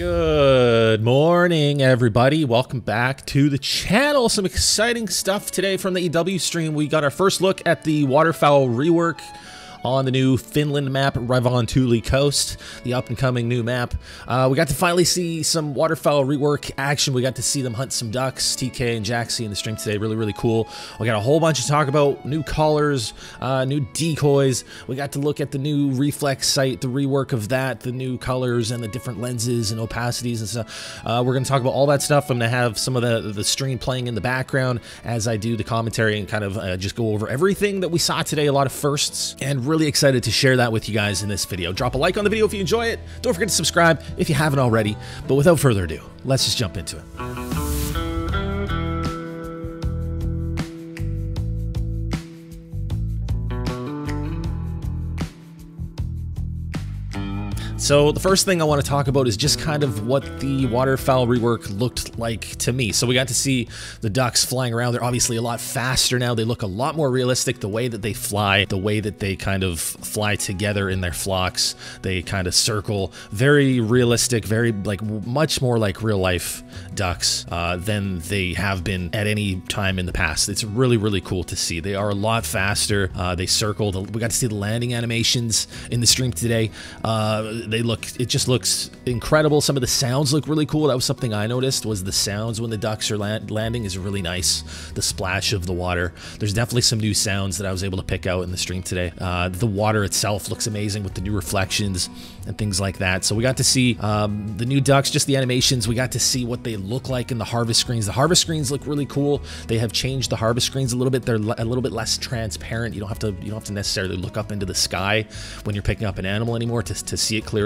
Good morning, everybody. Welcome back to the channel. Some exciting stuff today from the EW stream. We got our first look at the waterfowl rework on the new Finland map, Revontuli Coast, the up-and-coming new map. Uh, we got to finally see some waterfowl rework action. We got to see them hunt some ducks, TK and Jaxie in the stream today. Really, really cool. We got a whole bunch to talk about. New callers, uh, new decoys. We got to look at the new reflex sight, the rework of that, the new colors and the different lenses and opacities and stuff. Uh, we're going to talk about all that stuff. I'm going to have some of the, the stream playing in the background as I do the commentary and kind of uh, just go over everything that we saw today. A lot of firsts and really excited to share that with you guys in this video. Drop a like on the video if you enjoy it. Don't forget to subscribe if you haven't already. But without further ado, let's just jump into it. So the first thing I want to talk about is just kind of what the waterfowl rework looked like to me. So we got to see the ducks flying around. They're obviously a lot faster now. They look a lot more realistic. The way that they fly, the way that they kind of fly together in their flocks, they kind of circle. Very realistic, very like much more like real life ducks uh, than they have been at any time in the past. It's really, really cool to see. They are a lot faster. Uh, they circle. We got to see the landing animations in the stream today. Uh, they look, it just looks incredible. Some of the sounds look really cool. That was something I noticed was the sounds when the ducks are land landing is really nice. The splash of the water. There's definitely some new sounds that I was able to pick out in the stream today. Uh, the water itself looks amazing with the new reflections and things like that. So we got to see um, the new ducks, just the animations. We got to see what they look like in the harvest screens. The harvest screens look really cool. They have changed the harvest screens a little bit. They're a little bit less transparent. You don't have to you don't have to necessarily look up into the sky when you're picking up an animal anymore to, to see it clearly.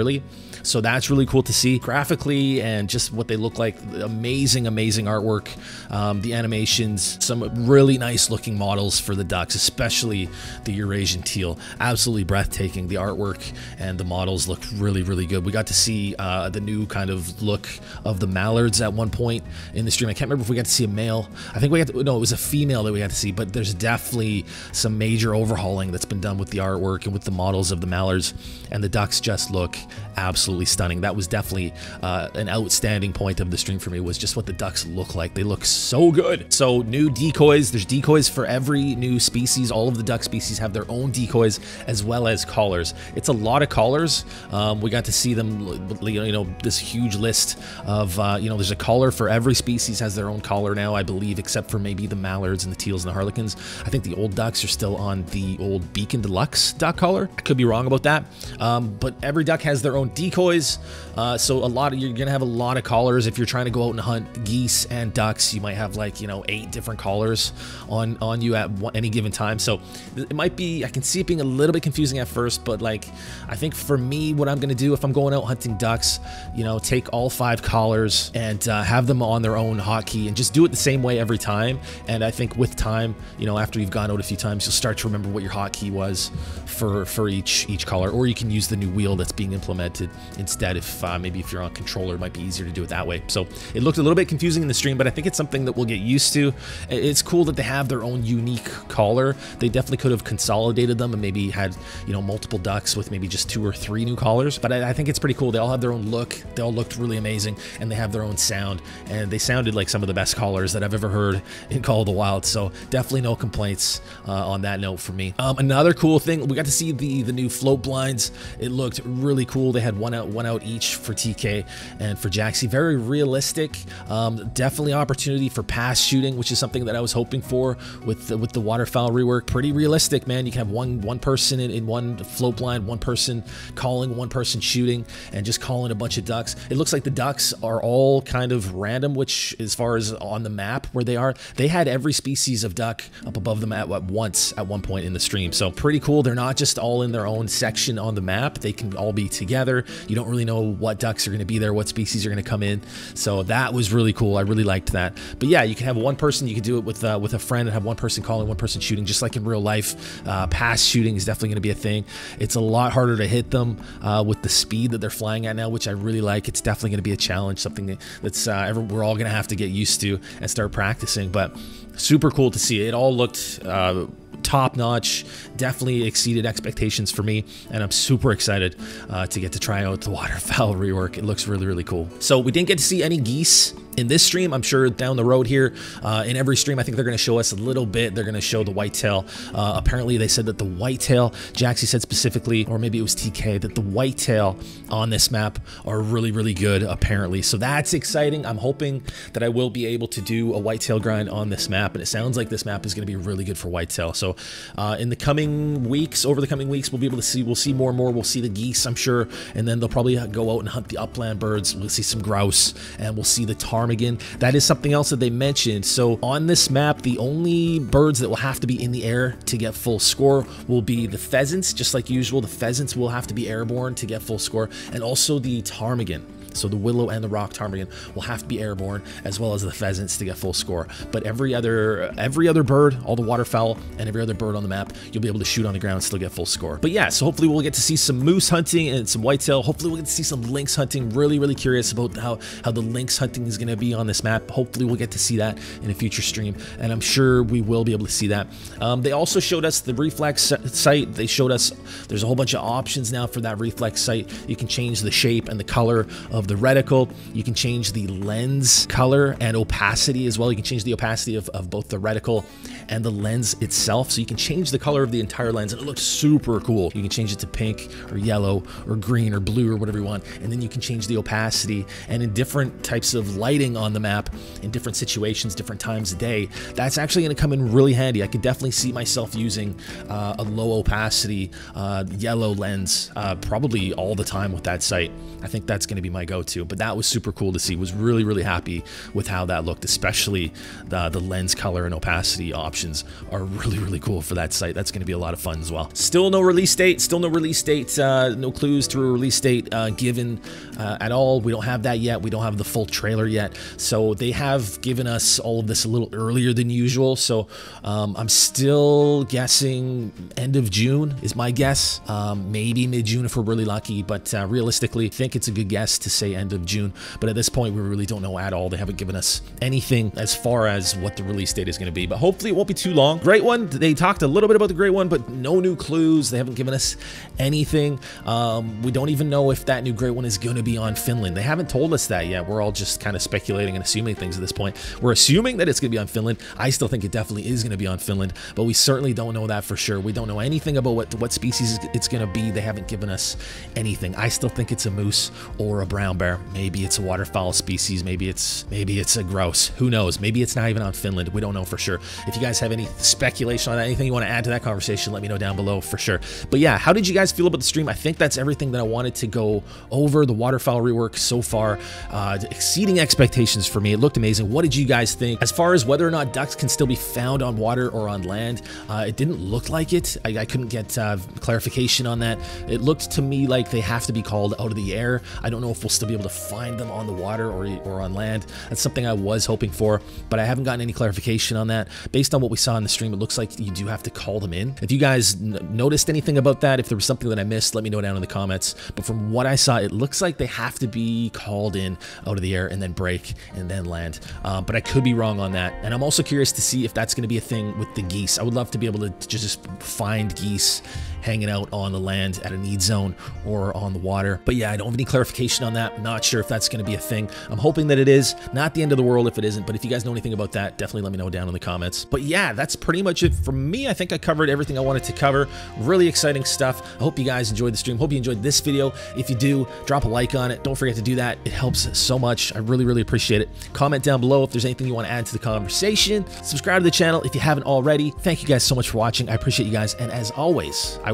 So that's really cool to see graphically and just what they look like. Amazing, amazing artwork. Um, the animations, some really nice looking models for the ducks, especially the Eurasian teal. Absolutely breathtaking. The artwork and the models look really, really good. We got to see uh, the new kind of look of the mallards at one point in the stream. I can't remember if we got to see a male. I think we got to, no, it was a female that we got to see, but there's definitely some major overhauling that's been done with the artwork and with the models of the mallards, and the ducks just look absolutely stunning. That was definitely uh, an outstanding point of the stream for me was just what the ducks look like. They look so good. So new decoys, there's decoys for every new species. All of the duck species have their own decoys as well as callers. It's a lot of callers. Um, we got to see them, you know, this huge list of, uh, you know, there's a caller for every species has their own caller now, I believe, except for maybe the mallards and the teals and the harlequins. I think the old ducks are still on the old Beacon Deluxe duck caller. I could be wrong about that. Um, but every duck has their own decoys. Uh, so a lot of you're gonna have a lot of callers if you're trying to go out and hunt geese and ducks. You might have like you know eight different callers on on you at one, any given time. So it might be I can see it being a little bit confusing at first, but like I think for me, what I'm gonna do if I'm going out hunting ducks, you know, take all five callers and uh, have them on their own hotkey and just do it the same way every time. And I think with time, you know, after you've gone out a few times, you'll start to remember what your hotkey was for for each each caller, or you can use the new wheel that's being implemented instead if uh, maybe if you're on controller, it might be easier to do it that way. So it looked a little bit confusing in the stream, but I think it's something that we'll get used to. It's cool that they have their own unique caller. They definitely could have consolidated them and maybe had, you know, multiple ducks with maybe just two or three new callers. But I, I think it's pretty cool. They all have their own look. They all looked really amazing and they have their own sound. And they sounded like some of the best callers that I've ever heard in Call of the Wild. So definitely no complaints uh, on that note for me. Um, another cool thing, we got to see the, the new float blinds. It looked really cool. They had one out, one out each for TK and for Jaxie. Very realistic. Um, definitely opportunity for pass shooting, which is something that I was hoping for with the, with the waterfowl rework. Pretty realistic, man. You can have one one person in, in one float blind, one person calling, one person shooting, and just calling a bunch of ducks. It looks like the ducks are all kind of random, which as far as on the map where they are, they had every species of duck up above them at, at once at one point in the stream. So pretty cool. They're not just all in their own section on the map. They can all be together. You don't really know what ducks are going to be there, what species are going to come in. So that was really cool. I really liked that. But yeah, you can have one person. You can do it with uh, with a friend and have one person calling, one person shooting, just like in real life. Uh, pass shooting is definitely going to be a thing. It's a lot harder to hit them uh, with the speed that they're flying at now, which I really like. It's definitely going to be a challenge, something that's uh, we're all going to have to get used to and start practicing. But super cool to see. It all looked uh, top notch. Definitely exceeded expectations for me, and I'm super excited uh, to get to try out the waterfowl rework. It looks really, really cool. So we didn't get to see any geese in this stream, I'm sure down the road here, uh, in every stream, I think they're going to show us a little bit. They're going to show the whitetail. Uh, apparently, they said that the whitetail, Jaxie said specifically, or maybe it was TK, that the whitetail on this map are really, really good, apparently. So that's exciting. I'm hoping that I will be able to do a whitetail grind on this map, and it sounds like this map is going to be really good for whitetail. So uh, in the coming weeks, over the coming weeks, we'll be able to see, we'll see more and more. We'll see the geese, I'm sure, and then they'll probably go out and hunt the upland birds. We'll see some grouse, and we'll see the tar ptarmigan. That is something else that they mentioned. So on this map, the only birds that will have to be in the air to get full score will be the pheasants, just like usual. The pheasants will have to be airborne to get full score, and also the ptarmigan. So the willow and the rock ptarmigan will have to be airborne as well as the pheasants to get full score. But every other every other bird, all the waterfowl and every other bird on the map, you'll be able to shoot on the ground and still get full score. But yeah, so hopefully we'll get to see some moose hunting and some whitetail. Hopefully we'll get to see some lynx hunting. Really, really curious about how, how the lynx hunting is going to be on this map. Hopefully we'll get to see that in a future stream. And I'm sure we will be able to see that. Um, they also showed us the reflex sight. They showed us there's a whole bunch of options now for that reflex sight. You can change the shape and the color of of the reticle. You can change the lens color and opacity as well. You can change the opacity of, of both the reticle and the lens itself. So you can change the color of the entire lens and it looks super cool. You can change it to pink or yellow or green or blue or whatever you want. And then you can change the opacity and in different types of lighting on the map, in different situations, different times of day, that's actually gonna come in really handy. I could definitely see myself using uh, a low opacity uh, yellow lens uh, probably all the time with that sight. I think that's gonna be my go go-to. But that was super cool to see. Was really, really happy with how that looked, especially the, the lens color and opacity options are really, really cool for that sight. That's going to be a lot of fun as well. Still no release date. Still no release date. Uh, no clues to a release date uh, given uh, at all. We don't have that yet. We don't have the full trailer yet. So they have given us all of this a little earlier than usual. So um, I'm still guessing end of June is my guess. Um, maybe mid-June if we're really lucky. But uh, realistically, I think it's a good guess to say say end of June. But at this point, we really don't know at all. They haven't given us anything as far as what the release date is going to be. But hopefully it won't be too long. Great one. They talked a little bit about the great one, but no new clues. They haven't given us anything. Um, we don't even know if that new great one is going to be on Finland. They haven't told us that yet. We're all just kind of speculating and assuming things at this point. We're assuming that it's going to be on Finland. I still think it definitely is going to be on Finland, but we certainly don't know that for sure. We don't know anything about what, what species it's going to be. They haven't given us anything. I still think it's a moose or a brown brown bear. Maybe it's a waterfowl species. Maybe it's maybe it's a grouse. Who knows? Maybe it's not even on Finland. We don't know for sure. If you guys have any speculation on that, anything you want to add to that conversation, let me know down below for sure. But yeah, how did you guys feel about the stream? I think that's everything that I wanted to go over. The waterfowl rework so far, uh, exceeding expectations for me. It looked amazing. What did you guys think? As far as whether or not ducks can still be found on water or on land, uh, it didn't look like it. I, I couldn't get uh, clarification on that. It looked to me like they have to be called out of the air. I don't know if we'll still be able to find them on the water or, or on land. That's something I was hoping for, but I haven't gotten any clarification on that. Based on what we saw in the stream, it looks like you do have to call them in. If you guys noticed anything about that, if there was something that I missed, let me know down in the comments. But from what I saw, it looks like they have to be called in out of the air and then break and then land. Uh, but I could be wrong on that. And I'm also curious to see if that's going to be a thing with the geese. I would love to be able to just find geese hanging out on the land at a need zone or on the water. But yeah, I don't have any clarification on that. I'm Not sure if that's going to be a thing. I'm hoping that it is. Not the end of the world if it isn't, but if you guys know anything about that, definitely let me know down in the comments. But yeah, that's pretty much it for me. I think I covered everything I wanted to cover. Really exciting stuff. I hope you guys enjoyed the stream. Hope you enjoyed this video. If you do, drop a like on it. Don't forget to do that. It helps so much. I really, really appreciate it. Comment down below if there's anything you want to add to the conversation. Subscribe to the channel if you haven't already. Thank you guys so much for watching. I appreciate you guys. And as always, I